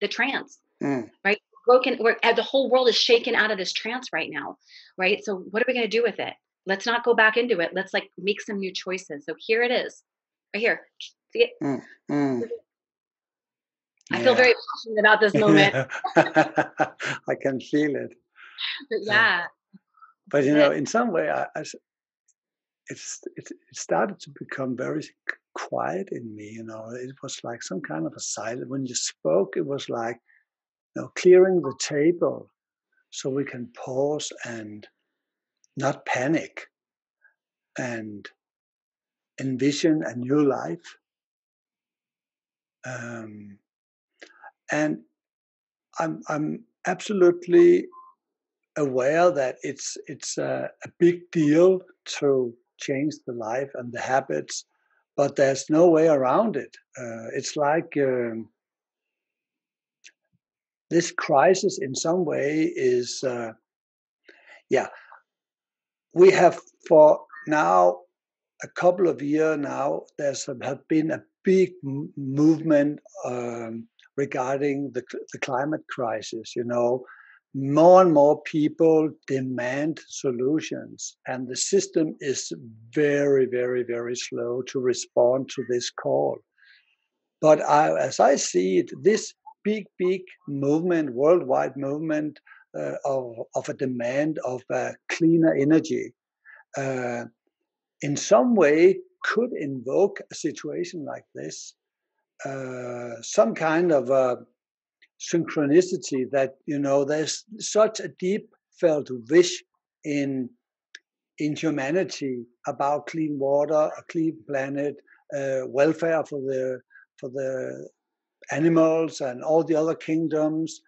the trance mm. right broken we're, uh, the whole world is shaken out of this trance right now right so what are we going to do with it let's not go back into it let's like make some new choices so here it is right here see it mm. Mm. I yeah. feel very passionate about this (laughs) moment. (laughs) I can feel it. But yeah. But you know, in some way, I, I, it, it started to become very quiet in me. You know, it was like some kind of a silence. When you spoke, it was like, you know, clearing the table so we can pause and not panic and envision a new life. Um, and I'm I'm absolutely aware that it's it's a, a big deal to change the life and the habits, but there's no way around it. Uh, it's like um, this crisis, in some way, is uh, yeah. We have for now a couple of years now. There's have been a big movement um, regarding the the climate crisis. You know, more and more people demand solutions, and the system is very, very, very slow to respond to this call. But I, as I see it, this big, big movement, worldwide movement uh, of, of a demand of uh, cleaner energy, uh, in some way could invoke a situation like this, uh, some kind of a synchronicity that you know there's such a deep felt wish in in humanity about clean water, a clean planet, uh, welfare for the for the animals and all the other kingdoms.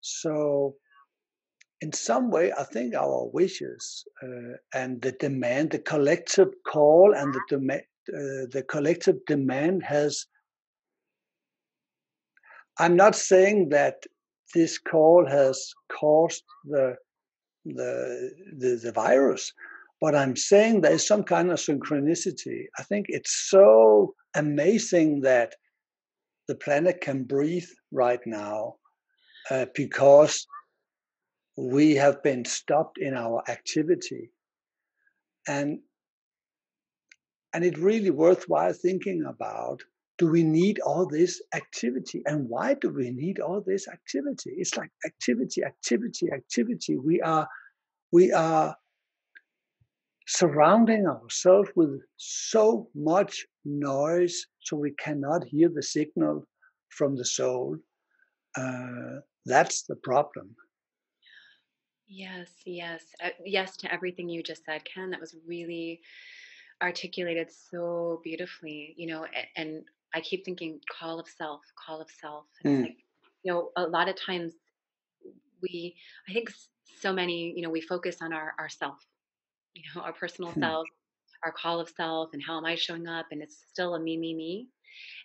So, in some way, I think our wishes uh, and the demand, the collective call and the demand, uh, the collective demand has I'm not saying that this call has caused the, the, the, the virus, but I'm saying there is some kind of synchronicity. I think it's so amazing that the planet can breathe right now uh, because we have been stopped in our activity. And and it's really worthwhile thinking about do we need all this activity? And why do we need all this activity? It's like activity activity activity. We are we are surrounding ourselves with so much noise so we cannot hear the signal from the soul. Uh, that's the problem. Yes yes. Uh, yes to everything you just said ken. That was really articulated so beautifully you know and, and I keep thinking call of self, call of self. Mm. Like, you know, a lot of times we, I think so many, you know, we focus on our, our self, you know, our personal mm. self, our call of self and how am I showing up? And it's still a me, me, me.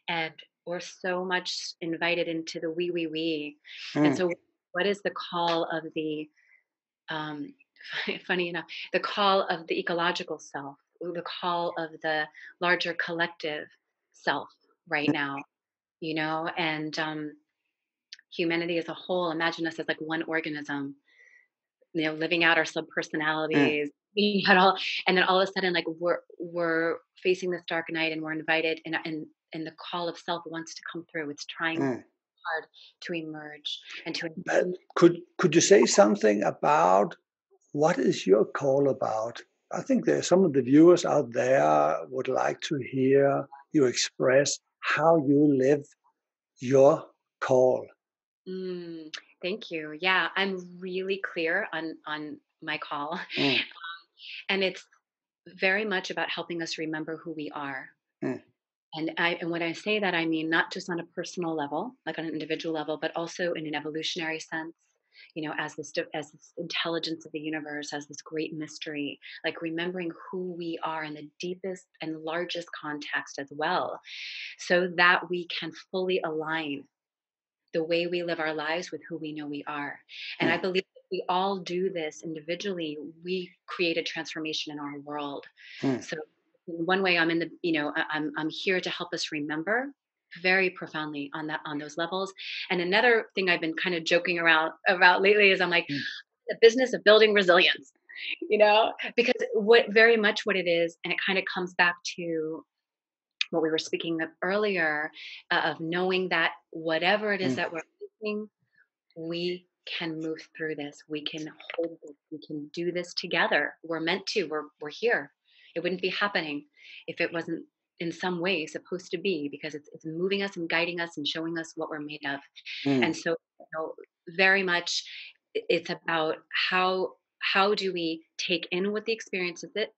And we're so much invited into the we, we, we. Mm. And so what is the call of the, um, (laughs) funny enough, the call of the ecological self, the call of the larger collective self right now, you know, and um, humanity as a whole, imagine us as like one organism, you know, living out our sub personalities, mm. all, (laughs) and then all of a sudden, like we're we're facing this dark night, and we're invited, and and and the call of self wants to come through. It's trying mm. hard to emerge and to. Uh, could could you say something about what is your call about? I think there's some of the viewers out there would like to hear you express how you live your call. Mm, thank you. Yeah, I'm really clear on on my call, (laughs) mm. um, and it's very much about helping us remember who we are. Mm. And I and when I say that, I mean not just on a personal level, like on an individual level, but also in an evolutionary sense you know as this as this intelligence of the universe as this great mystery like remembering who we are in the deepest and largest context as well so that we can fully align the way we live our lives with who we know we are. And i believe we all do this individually we create a transformation in our world. Mm. so one way i'm in the you know i'm i'm here to help us remember very profoundly on that on those levels. And another thing I've been kind of joking around about lately is I'm like mm. the business of building resilience, (laughs) you know, because what very much what it is, and it kind of comes back to what we were speaking of earlier uh, of knowing that whatever it is mm. that we're facing, we can move through this. We can hold this. We can do this together. We're meant to. We're we're here. It wouldn't be happening if it wasn't in some way supposed to be because it's, it's moving us and guiding us and showing us what we're made of mm. and so you know, very much it's about how how do we take in what the experience it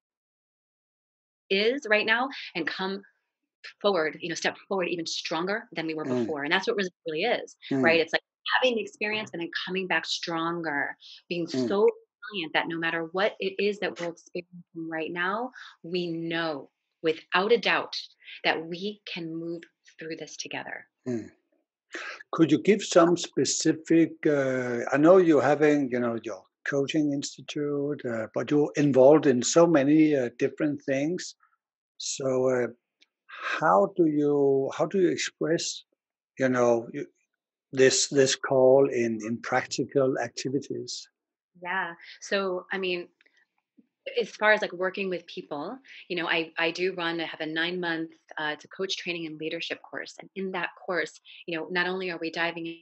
is right now and come forward you know step forward even stronger than we were mm. before and that's what really is mm. right it's like having the experience and then coming back stronger being mm. so resilient that no matter what it is that we're experiencing right now we know without a doubt that we can move through this together. Mm. Could you give some specific? Uh, I know you're having, you know, your coaching institute, uh, but you're involved in so many uh, different things. So, uh, how do you how do you express, you know, this this call in in practical activities? Yeah. So, I mean, as far as like working with people, you know, I, I do run, I have a nine month, uh, it's a coach training and leadership course. And in that course, you know, not only are we diving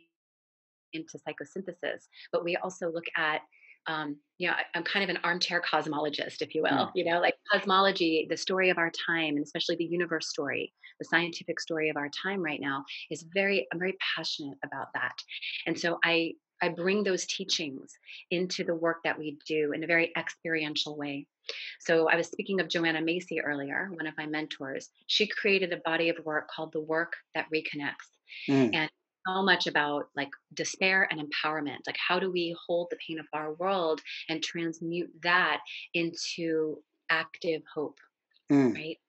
into psychosynthesis, but we also look at, um, you know, I'm kind of an armchair cosmologist, if you will, mm. you know, like cosmology, the story of our time, and especially the universe story, the scientific story of our time right now is very, I'm very passionate about that. And so I, I bring those teachings into the work that we do in a very experiential way. So I was speaking of Joanna Macy earlier, one of my mentors. She created a body of work called The Work That Reconnects. Mm. And so much about like despair and empowerment. Like how do we hold the pain of our world and transmute that into active hope? Mm. Right?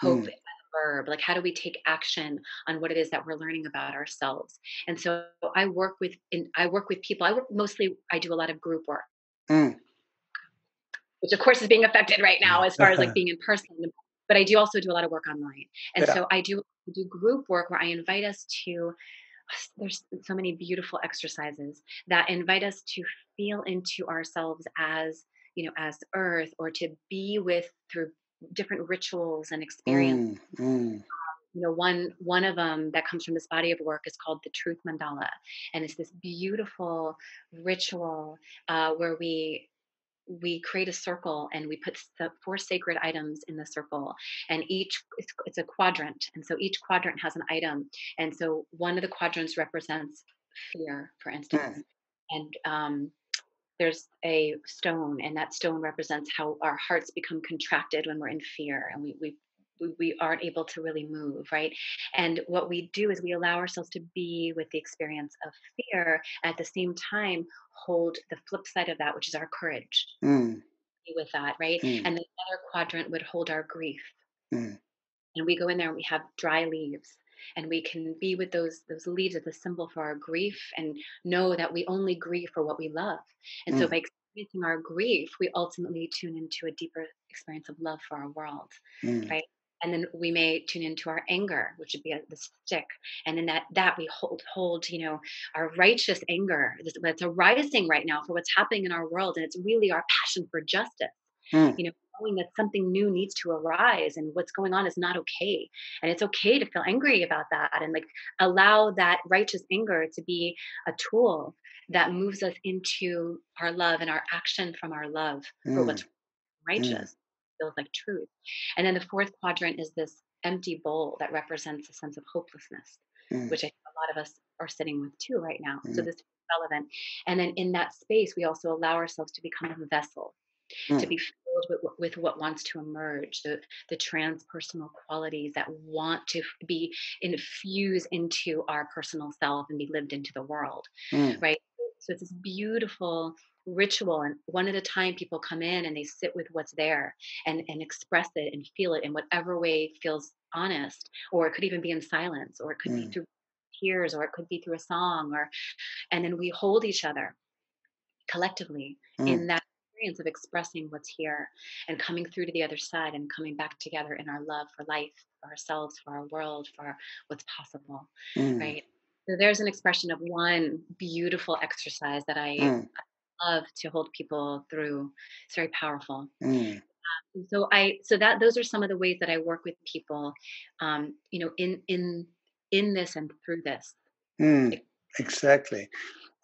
Hope mm verb like how do we take action on what it is that we're learning about ourselves and so i work with in, i work with people i work mostly i do a lot of group work mm. which of course is being affected right (laughs) now as far as like being in person but i do also do a lot of work online and yeah. so i do do group work where i invite us to there's so many beautiful exercises that invite us to feel into ourselves as you know as earth or to be with through different rituals and experiences. Mm, mm. You know, one one of them that comes from this body of work is called the Truth Mandala, and it's this beautiful ritual uh, where we we create a circle and we put the four sacred items in the circle and each it's, it's, a quadrant and so each quadrant has an item and so one of the quadrants represents fear for instance mm. and um, there's a stone and that stone represents how our hearts become contracted when we're in fear and we, we we aren't able to really move, right? And what we do is we allow ourselves to be with the experience of fear, at the same time hold the flip side of that, which is our courage. Mm. With that, right? Mm. And the other quadrant would hold our grief. Mm. And we go in there and we have dry leaves and we can be with those those leaves as a symbol for our grief and know that we only grieve for what we love and mm. so by experiencing our grief, we ultimately tune into a deeper experience of love for our world, mm. right? And then we may tune into our anger, which would be a, the stick, and in that that we hold hold, you know, our righteous anger that's arising right now for what's happening in our world, and it's really our passion for justice. Mm. You know, knowing that something new needs to arise and what's going on is not okay. And it's okay to feel angry about that and like allow that righteous anger to be a tool that moves us into our love and our action from our love mm. for what's righteous, mm. feels like truth. And then the fourth quadrant is this empty bowl that represents a sense of hopelessness, mm. which I think a lot of us are sitting with too right now. So mm. this is relevant. And then in that space, we also allow ourselves to become a vessel mm. to be with, with what wants to emerge, the, the transpersonal qualities that want to be infused into our personal self and be lived into the world, mm. right? So it's this beautiful ritual and one at a time people come in and they sit with what's there and and express it and feel it in whatever way feels honest or it could even be in silence or it could mm. be through tears or it could be through a song or and then we hold each other collectively mm. in that experience of expressing what's here and coming through to the other side and coming back together in our love for life, for ourselves, for our world, for what's possible. Mm. Right. So there's an expression of one beautiful exercise that I mm. love to hold people through. It's very powerful. Mm. Um, so I so that those are some of the ways that I work with people, um, you know, in in in this and through this. Mm, exactly.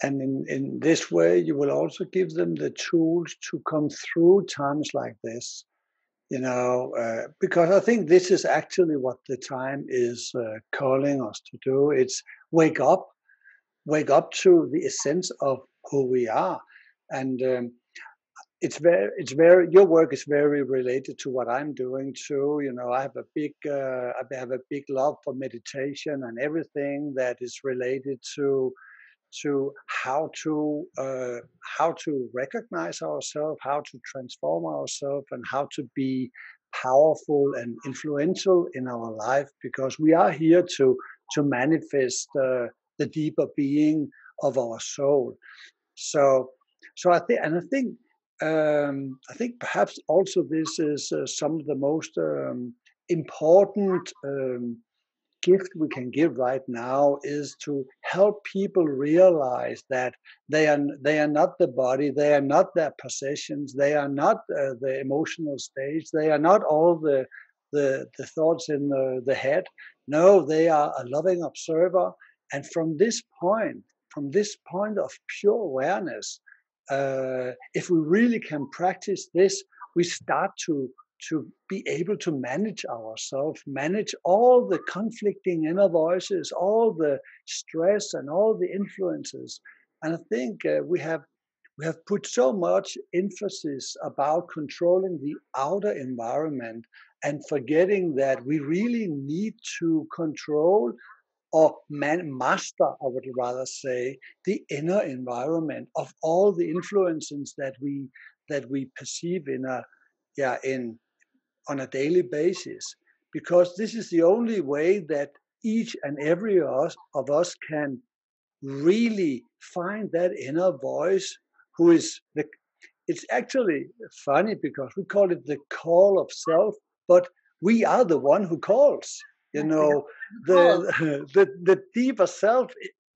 And in, in this way, you will also give them the tools to come through times like this. You know, uh, because I think this is actually what the time is uh, calling us to do. It's wake up, wake up to the essence of who we are, and um, it's very, it's very. Your work is very related to what I'm doing too. You know, I have a big, uh, I have a big love for meditation and everything that is related to to how to uh, how to recognize ourselves, how to transform ourselves, and how to be powerful and influential in our life. Because we are here to to manifest uh, the deeper being of our soul. So, so I think, and I think, um, I think perhaps also this is uh, some of the most um, important um, gift we can give right now is to help people realize that they are they are not the body they are not their possessions they are not uh, the emotional stage they are not all the the, the thoughts in the, the head. No they are a loving observer. And from this point from this point of pure awareness uh, if we really can practice this we start to to be able to manage ourselves, manage all the conflicting inner voices, all the stress and all the influences. And I think uh, we have we have put so much emphasis about controlling the outer environment and forgetting that we really need to control or man, master, I would rather say, the inner environment of all the influences that we that we perceive in a yeah in on a daily basis because this is the only way that each and every us, of us can really find that inner voice who is the it's actually funny because we call it the call of self but we are the one who calls you know the (laughs) the, the deeper self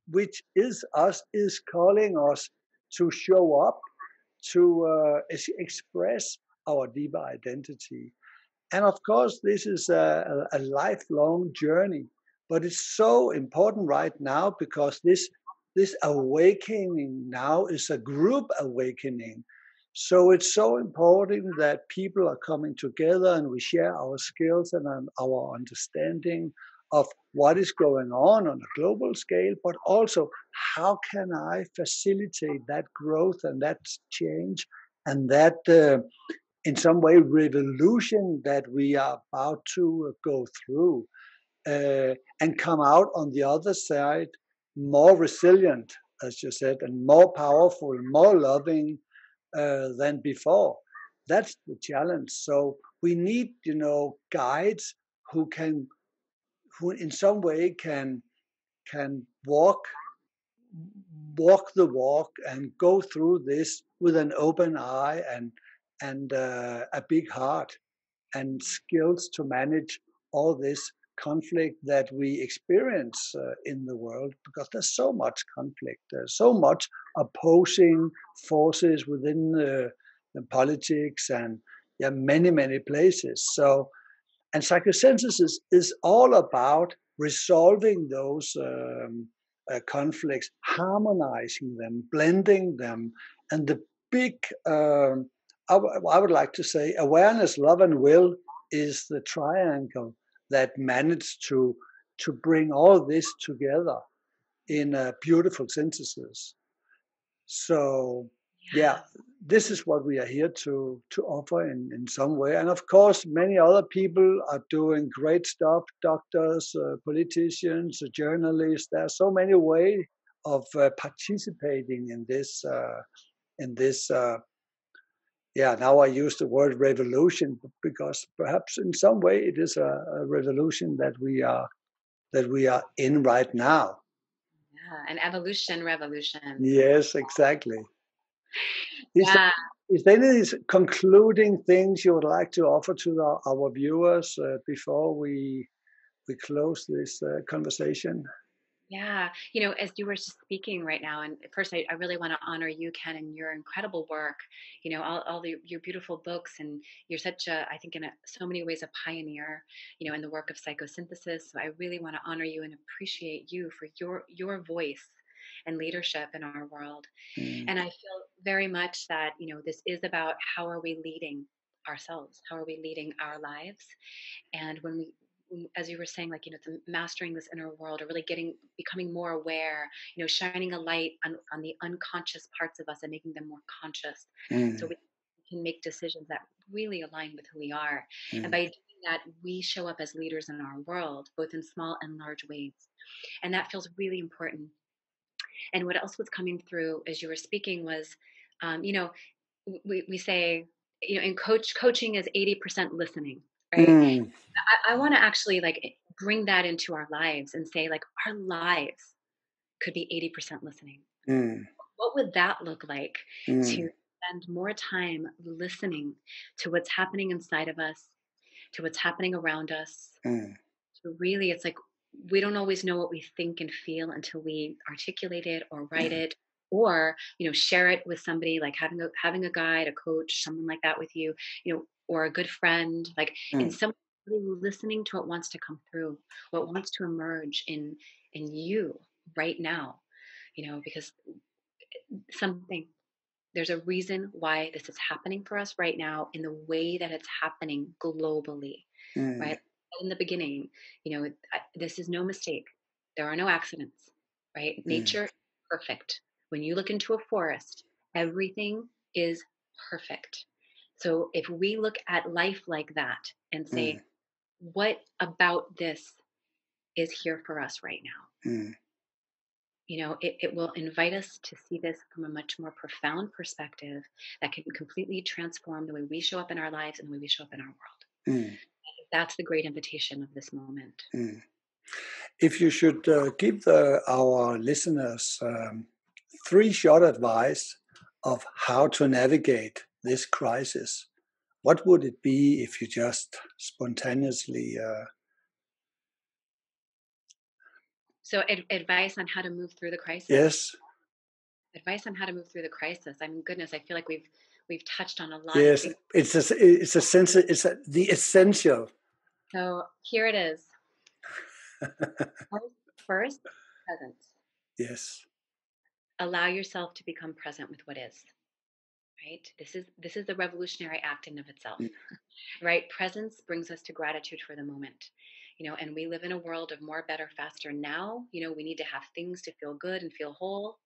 which is us is calling us to show up to uh, express our deeper identity and of course, this is a, a lifelong journey, but it's so important right now because this this awakening now is a group awakening. So it's so important that people are coming together and we share our skills and our understanding of what is going on on a global scale, but also how can I facilitate that growth and that change and that uh, in some way revolution that we are about to go through uh, and come out on the other side more resilient, as you said, and more powerful, more loving uh, than before. That's the challenge. So we need, you know, guides who can, who in some way can, can walk walk the walk and go through this with an open eye and and uh, a big heart and skills to manage all this conflict that we experience uh, in the world because there's so much conflict. There's so much opposing forces within the, the politics and yeah many many places. So and psychosynthesis is all about resolving those um, uh, conflicts harmonizing them blending them and the big um, I, w- I would like to say awareness love and will is the triangle that managed to to bring all this together in a beautiful synthesis. So yeah, this is what we are here to to offer in, in some way. And of course, many other people are doing great stuff. Doctors, uh, politicians, uh, journalists. There are so many ways of uh, participating in this uh, in this uh, yeah, now I use the word revolution because perhaps in some way it is a, a revolution that we are that we are in right now. Yeah, an evolution revolution. Yes, exactly. (laughs) Is, yeah. there, is there any concluding things you would like to offer to the, our viewers uh, before we we close this uh, conversation? Yeah, you know, as you were just speaking right now, and first, I, I really want to honor you, Ken, and your incredible work. You know, all, all the, your beautiful books, and you're such a, I think, in a, so many ways, a pioneer. You know, in the work of psychosynthesis. So I really want to honor you and appreciate you for your your voice and leadership in our world. Mm. And I feel very much that you know this is about how are we leading ourselves how are we leading our lives and when we as you were saying, like, you know, the mastering this inner world or really getting, becoming more aware, you know, shining a light on, on the unconscious parts of us and making them more conscious. Mm. So we can make decisions that really align with who we are. Mm. And by doing that, we show up as leaders in our world, both in small and large ways. And that feels really important. And what else was coming through as you were speaking was, um, you know, we, we say, you know, in coach coaching is 80% listening right mm. i, I want to actually like eh, bring that into our lives and say like our lives could be 80% listening mm. what would that look like mm. to spend more time listening to what's happening inside of us to what's happening around us mm. to really it's like we don't always know what we think and feel until we articulate it or write mm. it or you know share it with somebody like having a having a guide a coach someone like that with you you know or a good friend like mm. and someone really listening to what wants to come through what wants to emerge in in you right now you know because eh, something there's a reason why this is happening for us right now in the way that it's happening globally mm. right in the beginning you know this is no mistake there are no accidents right mm. nature perfect when you look into a forest everything is perfect so if we look at life like that and say, mm. what about this is here for us right now? Mm. You know, it, it will invite us to see this from a much more profound perspective that can completely transform the way we show up in our lives and the way we show up in our world. Mm. That's the great invitation of this moment. Mm. If you should uh, give the, our listeners um, three short advice of how to navigate this crisis, what would it be if you just spontaneously? Uh... So, ad- advice on how to move through the crisis. Yes. Advice on how to move through the crisis. I mean, goodness, I feel like we've we've touched on a lot. Yes, it's a, it's a sense. It's a, the essential. So here it is. First, presence. (laughs) Yes. Allow yourself to become present with what is right? This is this is the revolutionary act in of itself mm. (laughs) right? Presence brings us to gratitude for the moment you know and we live in a world of more better faster. Now you know we need to have things to feel good and feel whole.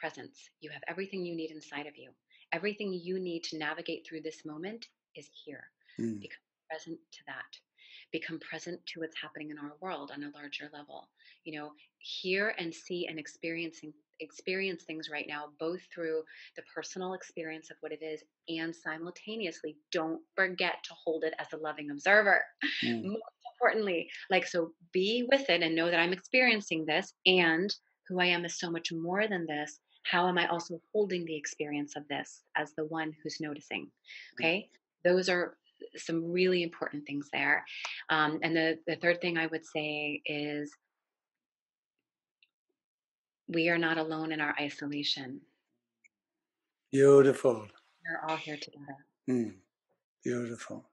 Presence. You have everything you need inside of you. Everything you need to navigate through this moment is here. Mm. become present to that become present to what's happening in our world on a larger level you know hear and see and experiencing experience things right now, both through the personal experience of what it is and simultaneously don't forget to hold it as a loving observer. Mm. Most importantly, like, so be with it and know that I'm experiencing this. And who I am is so much more than this. How am I also holding the experience of this as the one who's noticing? Mm. Okay. Those are some really important things there. Um, and the, the third thing I would say is we are not alone in our isolation. Beautiful. We're all here together. Mm, beautiful.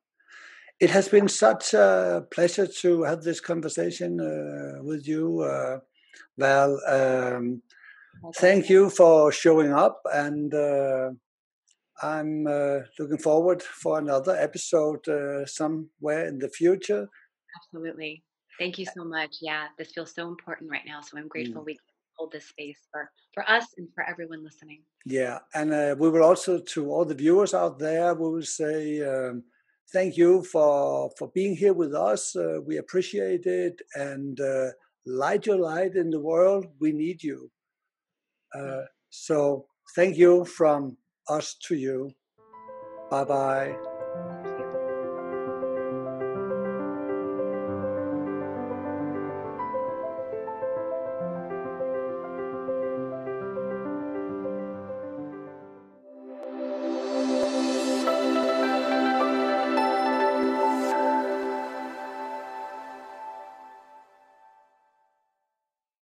It has been such a pleasure to have this conversation uh, with you, uh, Val. Um, thank you for showing up, and uh, I'm uh, looking forward for another episode uh, somewhere in the future. Absolutely. Thank you so much. Yeah, this feels so important right now. So I'm grateful mm. we hold this space for for us and for everyone listening. Yeah, and uh, we will also to all the viewers out there, we will say. Um, thank you for for being here with us. Uh, we appreciate it, and uh, light your light in the world. We need you. Uh, so thank you from us to you. Bye bye.